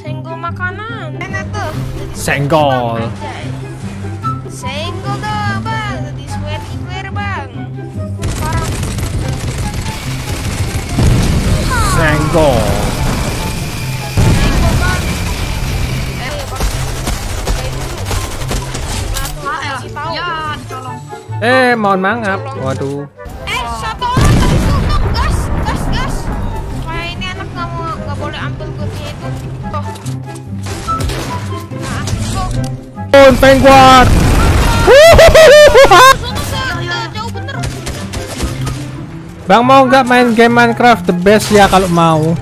Senggol makanan. Enak tuh. Senggol. Senggol tuh bang. Jadi sweat clear bang. Parah. Senggol. Senggol bang. Eh bang. Kayak dulu. Pun penguat. Bang mau nggak main game Minecraft the best ya kalau mau.